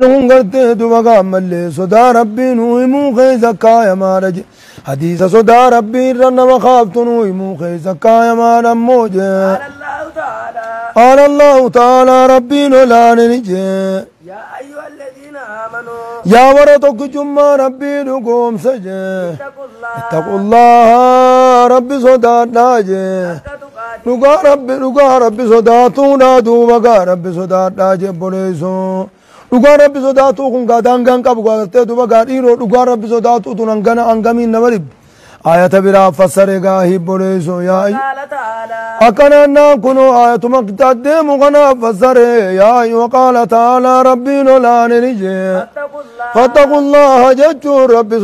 نون قرتي دوبا ملي صدا ربي نوي مو خي زكايا ما رجي حديث صدا ربي رنا ما خافت نوي مو خي زكايا ما نموجي قال الله تعالى. قال الله تعالى ربي نولا نجي يا أيها الذين آمنوا. يا ورتك جمع ربي نقوم سجي اتقوا الله. ربي صدا ناجي حق تقاته dhugaa rabbi dhugaa rabbi sodaatuudha duuba gaa rabbi sodaadhaa jebboleessu dhugaa rabbi sodaatu kun gaa daangaan qabu gartee duuba gaa dhiiroo dhugaa rabbi sodaatuutu hangana hangamiin nama dhibbi ayata biraa fassare gaa hibboleessu yaa قال تعالى akkanannaan kunoo ayatuma deemu kanaaf fassare yaa waqaala taalaa rabbiin olaane ni jee اتقوا الله فاتقوا الله جتشون ربي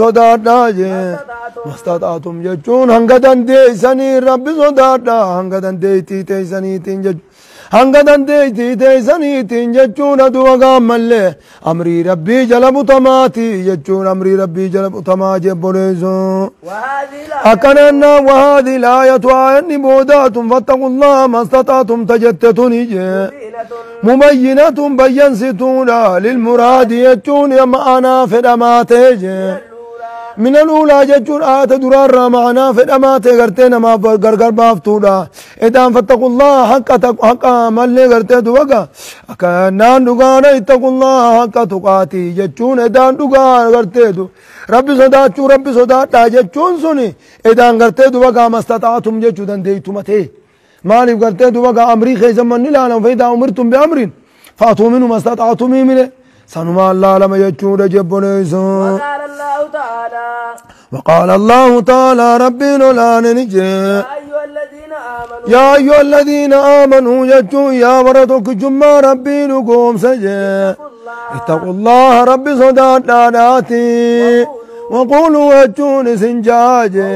جي استطعتم ما استطعتم جتشون هنگا دنديسني ربي صدادا دنديتي تيسني تنجج هنگا دنديتي تيسني تنججون دوا قام ملي أمري ربي جلب تماتي جتشون أمري ربي جلب تماتي الآية أكننا وهذه الآية آية بودات فاتقوا الله ما استطعتم تجتتني جي مبينة من الأولى جتون آية درار معنا في الأمات غرتين ما غرغر بافتولا إذا فاتقوا الله حق حق ملي غرتي دوغا. كان دغانا اتقوا الله حق تقاتي جتون إذا دغا غرتي دو. ربي صداچو ربي صداتا جتون سني إذا غرتي دوغا ما استطعتم جتو دنديتم متي maaliif gartee duba gaa amrii keeysan manni ilaalan fayyidaa umirtum biamrin faatuu minhu ma istaxaatum himine sanumaan laalama jechuudha jebboneeysa وقال الله تعالى. وقال الله تعالى ربين الآن نجي يا أيها الذين آمنوا. يا أيها الذين آمنوا يجوا يا ورتك جمع ربي نقوم سجي اتقوا الله. ربي صدات داناتي وقولوا. يجون سنجاجي.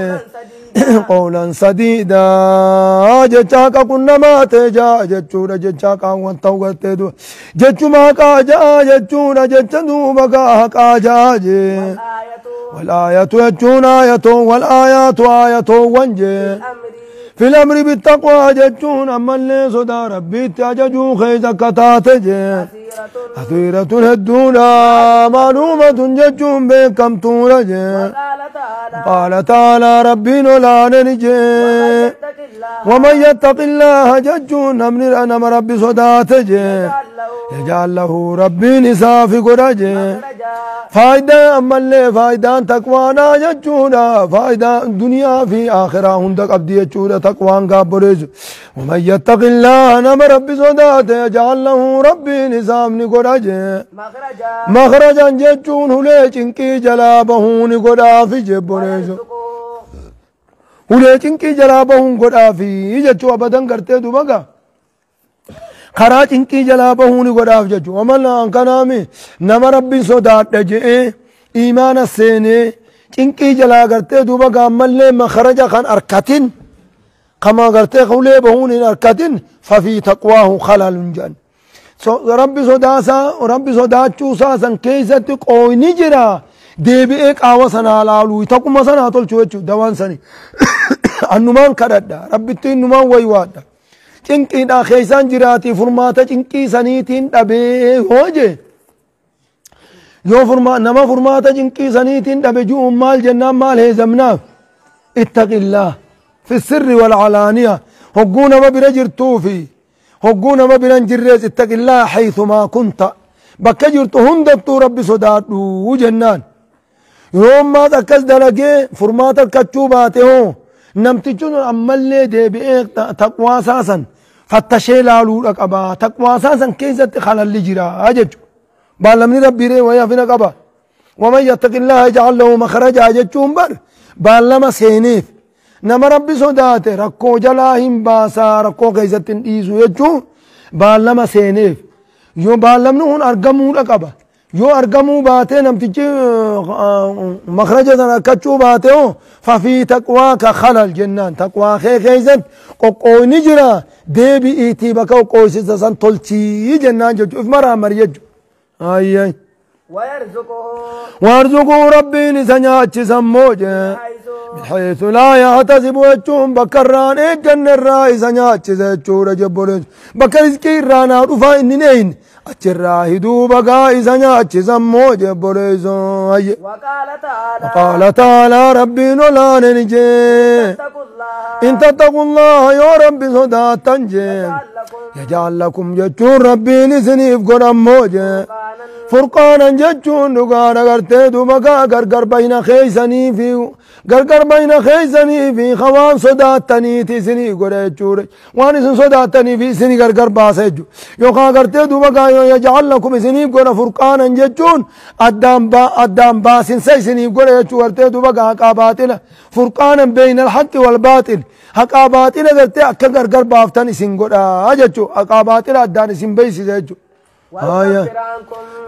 قولا سديدا. جچاك كنا ما تجا جچورا جچاك وان توغتدو جچو ما كاجا جچورا جچدو بغا كاجا والآية يجون آية والآيات آية وانجي. الأمر. في الأمر بالتقوى جچون أما اللي صدا ربي تججو خيزا كثيرة أثيرة. هدونا معلومة جچون بكم تورجي. قال تعالى ربي نولان نجي ومن يتق الله ججون أمن أنا ربي صدات يجعل له ربي نساف قرجي مخرجا. فايدة أما اللي فايدة تقوانا ججونا فايدة دنيا في آخرة. هندك أبدي ججونا تقوان قابرز ومن يتق الله نما ربي صدات يجعل له ربي نساف نقرجي مخرجا. مخرجا ججون هلي چنكي جلابه نقرا في جبرز ulee cinqii jalaa bahuun godhaafi jechuu abadan gartee dubaga karaa cinqii jalaa bahuuni godhaaf jechuu waman kanaami nama rabbi sodaadha je'ee imaana seenee cinqii jalaa gartee dubaga ammallee makaraja kan arkatin kama gartee ulee bahuun hin arkatin fafii taqwaahu khalalun jedhan so rabbi sodaasaa rabbi sodaachuusaa san keeysatti qooyni jira ديبي إيك آوا سنا لالو يتكو مسنا هاتول شوي شوي دوان سني النمان كردا ربي تين نمان وي وادا تنكي دا خيسان جراتي فرماتا تنكي سني تين دبي هوجي يو فرما نما فرماتا تنكي سني تين دبي جو مال جنة مال هي زمنا اتق الله في السر والعلانية هقونا ما برجر توفي هقونا ما برنجريز اتق الله حيثما كنت بكجرت هندت ربي صدات وجنان يوم ما ذكر درجة فرمات الكتوبات هون نمتجون عمل لي دي بيك تقوى ساسا فتشي لالو لكبا تقوى ساسا كيسا تخال اللي جرا عجج بالمن ربي ري ويا فينا كبا وما يتق الله يجعل له مخرج عجج بر بالما سينيف نما ربي صدات ركو جلاهم باسا ركو كيسا تنديزو يجو بالما سينيف يوم بالمن هون ارقمو لكبا yoo argamuu baatee namtichi makraja sana akkachuu baate hoo fafii taqwaa ka khalal jennaan taqwaa kee keessatti qoqqooyni jira deebi'iitii bakka qoqqooysisa san tolchii jennaan jechuu if maraamar jechu ayyay ويرزقه warzuquu rabbiin isa nyaachisan mooje حيث من حيث لا يحتسب jechuudha jebboleessu bakka rizqii irraa naa dhufaa inni neeyne achirraa hiduu bagaa isa nyaachisa immoo jebboleessu hayye وقال تعالى قال تعالى ربي نولان نجي إن تتقوا الله يا ربي صداتا جي لعلكم يجعل لكم جتشون ربي نسنيف قرم موجه فرقانا jechuun dhugaan agartee duubagaa gargar bayna keeysanii fi قرقر بين خيزني في خوان صداتني تسني قري جوري واني سن صداتني في سني قرقر باسي جو يوقا قرتي دوبا قايو يجعل لكم سني قرى فرقانا ججون أدام با أدام با سن سي سني قرى يجورتي دوبا قاقا باطلة فرقانا بين الحق والباطل حقا باطلة قرتي أكا قرقر بافتاني سن قرى أججو أقا باطلة أداني سن بيسي جو آية.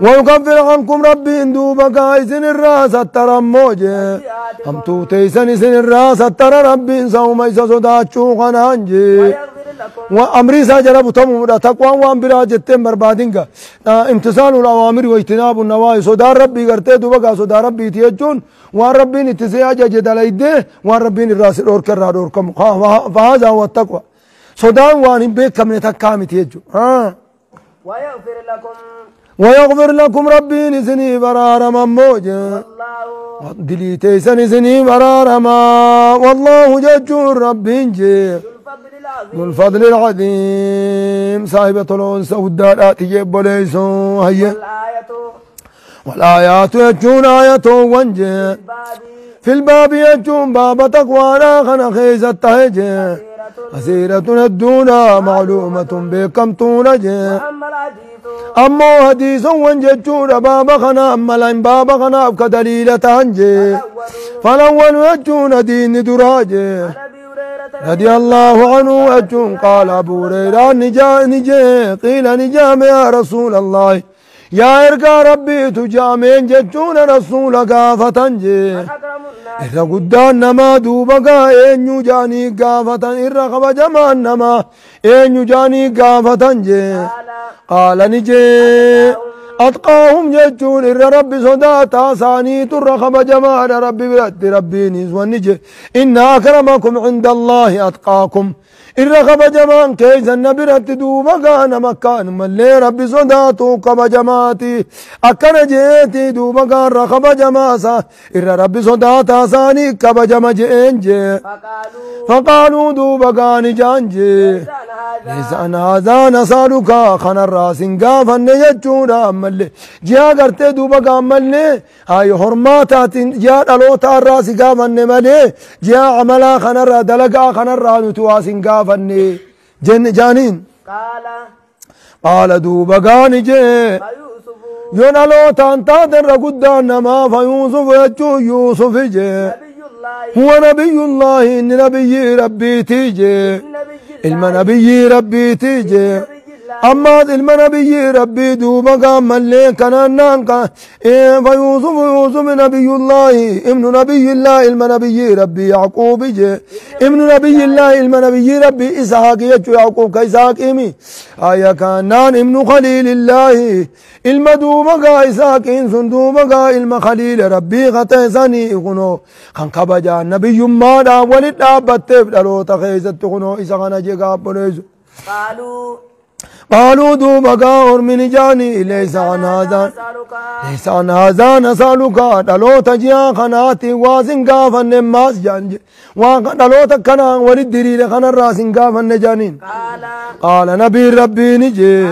ويكفر عنكم عنكم ربي دوبك إذن الراس ترى موجه. هم توتيسن إذن الراس ترى ربي سوما إذا صداتشو خنانجي لكم. وأمري ساجر بتمودا تقوى وان برا جتين بربادينغا امتثال الأوامر واجتناب النواهي. صدار ربي قرتي دوبك صدار ربي تيجون وان ربي نتسيا جد ليده. وان ربي الراس دور كرا دور كم فهذا هو التقوى. صدار وان بيك كم نتكامي تيجو ها ويغفر لكم. ويغفر لكم ربي نسني برار موجه الله دلي تيسن سني برار ما. والله ججور ربي جي. ذو الفضل العظيم. صاحبة الأنس والدارات يجيب ليسو هيا. والآيات يجون آية وانجي. في الباب يجون باب تقوانا خنا خيزة كثيرة أسيرة الدونا معلومة بكم تونجي. أما حديث ونججور بابا خنا أما لين بابا خنا أفك دليل تانجي فالأول وجون دين دراجة رضي الله عنه وجون قال أبو ريرا نجا نجا قيل نجا يا رسول الله. يا إرقى ربي تجامين ججون رسولك فتنجي irra guddaan namaa duuba duubagaa eenyu jaanii gaafatan irra kabajamaan namaa eenyu jaanii gaafatan jee? Qaalani jee atqaahum jechuun irra rabbi sodaataa isaaniitu irra kabajamaadha rabbi biratti rabbiinis wanni jee inna akramakum cinda allaahi atqaakum. الرغب جمان كيزا نبرت دوما غانا مكان ملي ربي صداتو قبا جماتي أكنا جيتي دوما غان رغب جماسا. إر ربي صداتا ساني قبا جما جينج فقالو دوما غان جانج زانا هذا نصارو كاخن الراس انقافن يجونا ملي. جيا غرت دوما غان ملي. آي حرماتا جيا دلوتا الراس انقافن ملي. جيا عملا خن الرادلقا خن الرادو تواس انقافن جن جانين. قال. قال دوبا قاني جي. فيوسف. يون دلوتا انتادن رقدان ما فيوسف يجو يوسف جي. نبي هو نبي الله إن نبي ربي تيجي. نبي ilma الله nabiyyi rabbiiti jee أما ذي نبي ربي دوبا قام نَانْ كَانَ إيه فيوسف يوسف نبي الله ابن نبي الله المنبي ربي يعقوب جي. ابن نبي الله المنبي ربي إسحاق يجو يعقوب كإسحاق إمي آيا كأنان ابن خليل الله. المدوبا قا إسحاق إنسون دوبا قا المخليل ربي غتيساني إخنو خان كبجا نبي مادا ولد أبتب لرو تخيزت تخنو إسحانا جي قابل قالوا دوبا قاور من جاني ليس عن هذا ليس عن هذا نسألك دلو تجيا خناتي واسن قافن ماس جانج ودلو تكنا ولد دليل خنا الراس قافن جانين قال نبي ربي نجي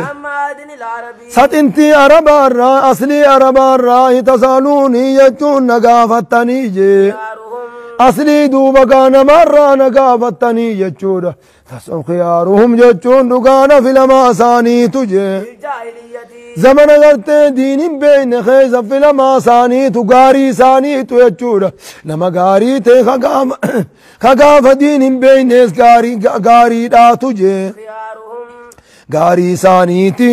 ستنتي الرا أصلي الرا تسألوني يجون نقافتني جي أصلي دوبا كان مرة نقافتني يجون فسن خيارهم يجون دقانا في لما ثاني تجي في زمن agartee diinin beeyne keessa filama isaaniitu gaarii isaaniitu jechuudha nama gaarii ta'e ka gaafa diin hin beeynes gaariidhaatu jee خيارهم gaarii isaaniiti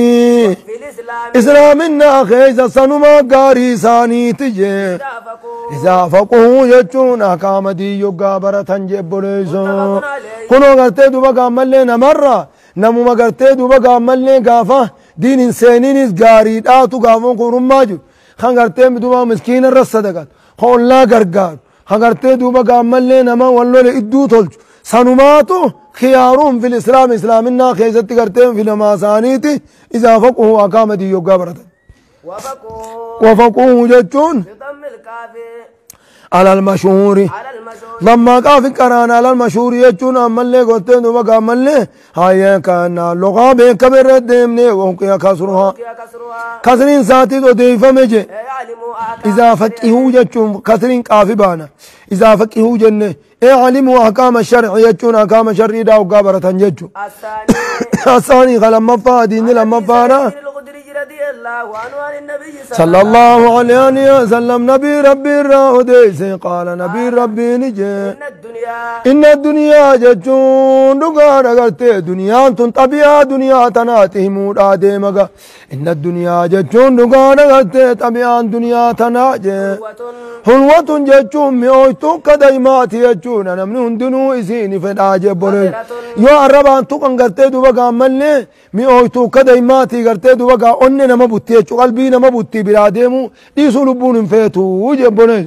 islaaminaa keessa sanuma gaarii isaaniiti jee isaa faquu jechuun akaamadii yoggaa baratan jebboleeyso متفق عليه. kunoo gartee duba gaammallee namarra namuma gartee duba gaammallee gaafa diin hin seeniinis gaariidhaatu gaafa kurummaa jiru kan gartee duba miskiina irra sadaqatu kan ollaa gargaaru hagartee duuba gaammallee nama wallole idduu tolchu sanumaatu gartee filamaa isaaniiti isaa faquhu akaamadii yoggaa baratan وفقوا wafaquhu jechuun بضم الكاف alal mashuuri على المشهور mammaqaa fi qaraan alal mashuuri jechuun ammallee gottee duuba gaammallee hayyee kana loqaa beekame irra deemne wonqiya kasruhaa كي كسرها isaatiis odeeyfame je يعلموا أحكام إذا فقهوا جتشون كثرين قافبانا إذا فقهوا جنة إيه علموا أحكام الشرع يجون أحكام الشرع دا وقابرة جتشون الثاني الثاني لما فا دين لما الله عنه عن النبي صلى الله عليه وسلم نبي ربي الرهديس قال نبي ربي نجي إن الدنيا إن الدنيا جتشون دقانا قلتي دنيا تن طبيعة دنيا تناتي مود آدمك إن الدنيا جتشون دقانا قلتي طبيعة دنيا jechuun mi'ooytuu akka daa'imaati jechuudha namni hundinuu isiin fedhaa jebbone yoo arrabaan tuqan gartee duba gaammallee mi'ooytuu akka daa'imaati gartee duba gaa onne nama butti jechuu qalbii nama butti biraa deemu dhiisuu lubbuun hin feetu jebbone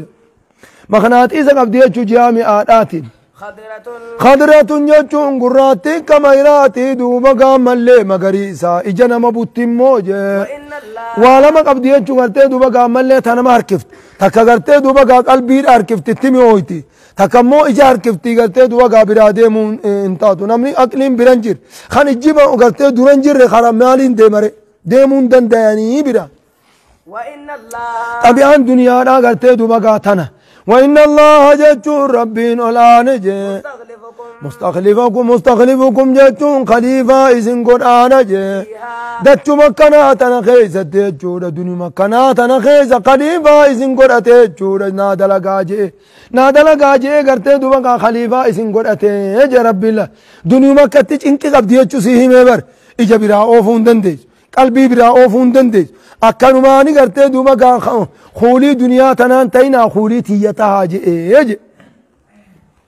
maknaaxiisa qabdi jechuu ji'a mi'aadhaatiin خضرة khadratun jechuun gurraattii akka mayraati duuba gaammallee magariisa ija nama butti immoo jee waa lama qabdi jechuu gartee duuba gaammallee ta nama harkifti takka gartee duuba gaa qalbiidha harkifti itti mi'ooyti takka immoo ija harkifti gartee duuba gaa biraa deemuu hin taatu namni aqliin biran jir kan ijji gartee duran jirre kara maaliin deemare deemuu hin dandayanii bira وإن الله xabi'aan duniyaadhaa gartee duuba gaa tana وإن الله rabbiin olaane jee يستخلفكم مستخلفكم مستخلفكم جتون خليفة إذن قرآن جي فيها دچو مكنا تنا خيزة تيجودا دني مكنا تنا خيزة خليفة إذن قرأ تيجودا نادا لغا جي نادا لغا جي غرتي دوبا خليفة إذن قرأ تيجي رب الله دني مكة تيج انكي قبضي يجو سيهي ميبر إجا برا أوفون دنديج قلبي برا اوفون دندج اكنو ماني غرتي دوما كان خولي دنيا تنان تينا خولي تي يتهاج إيج.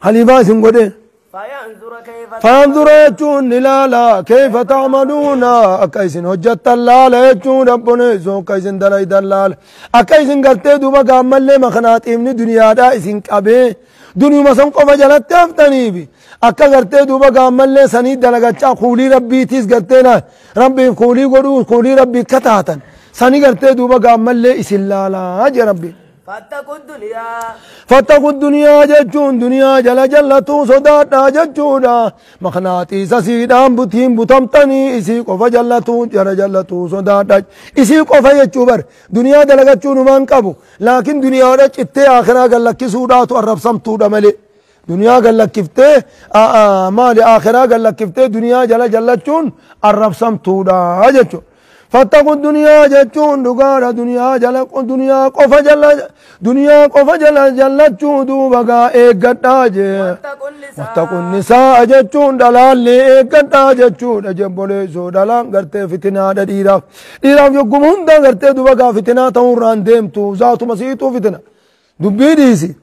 هلي باسن غدي فانظر كيف فانظرتون نلالا كيف تعملون؟ اكايسن وجت الله لا يجون ربنا زو كايسن دلاي دلال. اكايسن غرتي دوما كان ملي مخنات ابن دنيا دا اسن قبي دنيا ما سنقوم جلات تفتني بي أكا قرتي دوبا قامل لي سني دلقا چا خولي ربي تيس قرتي نا ربي خولي قدو خولي ربي كتاتا. سني قرتي دوبا قامل لي إسلالا. أجي ربي. فاتقوا الدنيا. جتون دنيا جل جلتو صدادا جتودا مخناتي سسيدان بتين بتمتني إسي قف جلتو جل جلتو صدادا. إسي قف يچوبر دنيا دلغچون مان قبو. لكن دنيا ودا چته آخرا گلکی سوداتو الرب سمتو دملي. دنيا گلکفته مال آخرا گلکفته دنيا دا فاتقوا الدنيا جتون دغارا دنيا جل دنيا قف جل دنيا قف جل جل چودو بغا ايغدا جه واتقوا النساء جتون دلال ايغدا جچون جبولے سو دلان غرتے فتنہ ددیرا دیرا یوگم ہندا غرتے دبغا فتنہ تو ران دیم تو ذات مسیتو فتنہ دبي ديسي.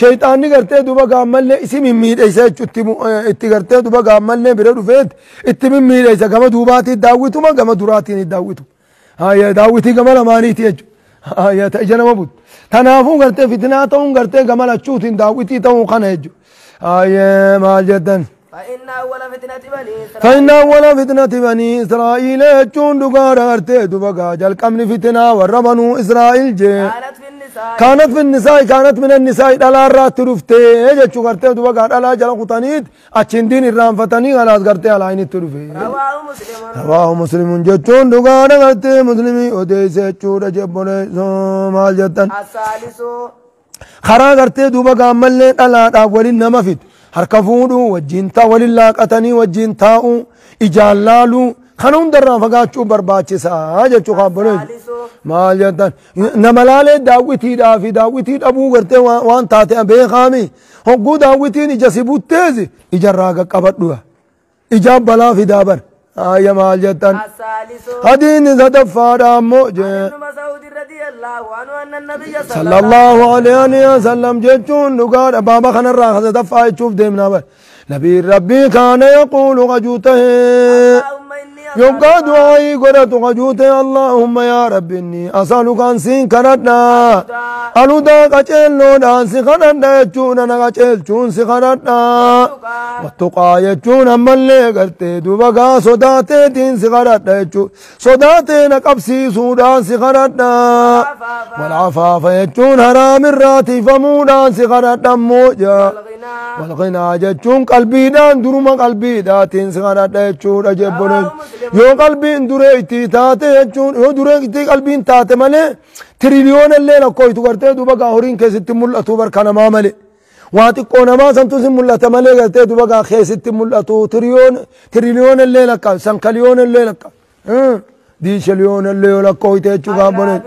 شيطان نكرته دوبا غامل نه اسم ميد ايسا چتيمو اتيكرته دوبا غامل نه بيرو فيت اتيم ميد ايسا غما دوبا تي داويتو ما غما دراتي ني داويتو ها يا داويتي غما لماني تي اج ها يا تجنا مبوت تنافو كرته فتنا تون كرته غما لا چوتين داويتي تون خنه اج ها يا مال جدن فإن أول فتنة بني إسرائيل فإن دوغار ارتي دوبا جل فتنة ور إسرائيل جي آل كانت في النساء كانت من النساء. دلا رات رفته جچو کرتے تو بگا دلا جل قطنيت. اچين دين الرام فتني غلاس کرتے عين ترفه رواه مسلم. جچون دغار کرتے مسلمي. اودے سے چور جبنے مال جتن. خرا کرتے دوبا گامل دلا دا ولین نما فيت harka fuudhu wajjin taa waliin laaqatanii wajjin taa'u ijaan hundarraa fagaachuu barbaachisaa jechuu kaabboleetu الثالث maal jettan nama laalee daawwitiidhaa fi daawwitii dhabuu gartee waan waan taate beekaami hogguu daawwitiin ija si butteesi ijarraa qaqqabadhuya ijaan balaa fidaa bar ayya maal jettan الثالث hadiin sadaffaadha ammoo jee ابن مسعود رضي الله عنه أن النبي صلى صلى الله الله عليه وسلم جتون نقال بابا خنا الراخ دفع تشوف ديمنا بر نبي ربي كان يقول غجوته يوكا دعائي قرأت قجوتي اللهم يا رب إني أسألك أن سين كردنا ألودا قچلو دان سخردنا يجون أنا والتقى يجون أما اللي قرتي دوبقا صداتي دين سخردنا يجون صداتي نقبسي سودان سخردنا والعفاف يجون حرام الراتي فمودان سخردنا موجا والغنى jechuun qalbiidhaan duruma qalbiidhaatiin si kadhadha jechuudha jebbone yoo qalbiin duree itti taate jechuun yoo duree itti qalbiin taate malee tiriliyoona illee lakkooytu gartee duba gaa horiin keessatti mul'atu barka namaa malee واتي واتكونا ما سنتزم ملا تملي قلتي دوبا خيستي ملا تو تريون تريليون الليلة كا سنكليون الليلة كا ديش ليون الليلة كوي تيتشو غابرين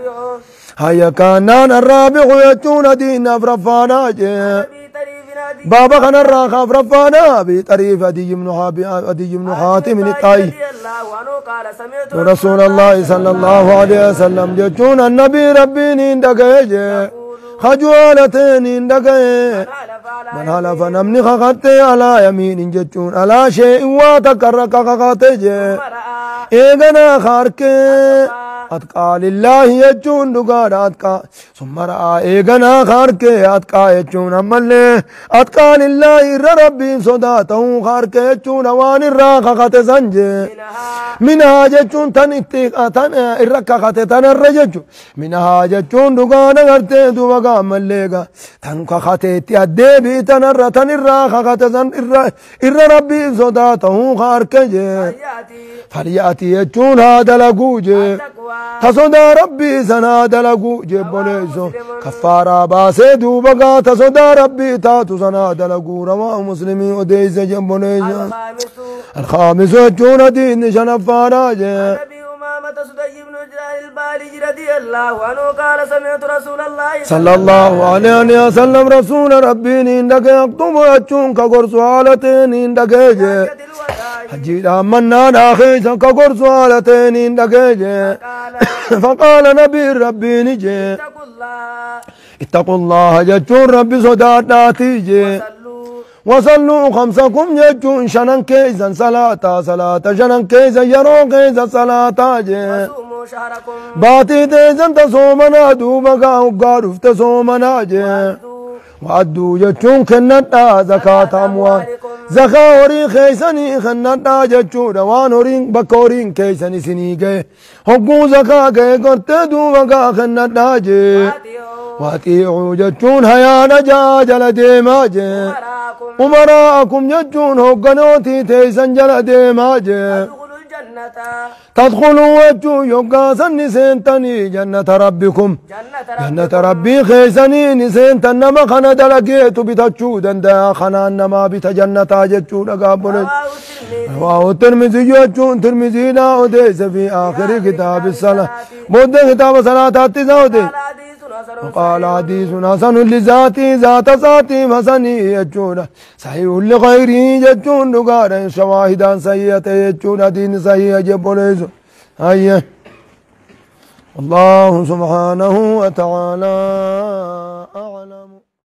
هيا كان نانا الرابع ويتونا دينا فرفانا بابا خان الراخا فرفانا بطريف ادي من ادي من حاتم الطاي رسول الله صلى الله عليه وسلم جتونا النبي ربي نين دقيجي خجوالتين دقيجي من حلف نمني خغتي على يمين جتون على شيء واتكرك خغتي إيغنا خارك أتقى لله يجون دقار أتقى. ثم رأى إيغنا خارك أتقى يجون أمالي أتقى لله إر ربي صداته خارك يجون وان الراخ خط سنجي. منها جتون تن اتق تن إرك خط تن الرجج منها جتون دقار غرتي دوغا أماليغا تن خط اتيادي بي تن الر تن الراخ خط سن إر ربي صداته خارك جي. فليأتي. يجون هذا لقوجي. تصدى ربي سنا دلقو جبونيسو كفارا باسي دوبقا تصدى ربي تاتو سنا دلقو رواه مسلمي وديس جبونيسو الخامس وجون دين شنفارا جي صلى الله عليه وسلم رسول ربي عندك يكتب يجون كقرص حالتين عندك جي حجيدا منا ناخيس كقرص حالتين عندك جي فقال نبي ربي نجي اتقوا الله جتون ربي صداتاتي جي صلوا وصلوا خمسكم جتون شنن كيزا صلاة صلاة شنن كيزا يرو كيزا صلاة جي شهركم. باتي تيزن تصومنا دوبا قاو تصومنا جي وعدوا جتون كنتا زكاة أموال۔ زكاة هورين خيسني خنتا جتون وان هورين بكورين كيسني سنيجي حقو زكاة كي قرت دوبا خنتا جي أطيعوا واتيعوا جتون هيانا جاجل ديما جي وراءكم أمراءكم جتون هقنوتي تيسن جل ديما جي ادخلوا الجنة تدخلوا وجو يوكا سن سنتني جنة ربكم. جنة ربي خيسني نسين تنما خنا دلقيت بتچو دندا خنا نما بت جنة جچو دغابل رواه الترمذي. جچو ترمذي نا وديس في آخر كتاب الصلاة. بود كتاب صلاة حسن وقال حديث حسن لذاتي ذات ذاتي حسني يجون. صحيح لغيره يجون دغار شواهدا سيئة يجون. دين صحيح جبوليز هيا الله سبحانه وتعالى أعلم.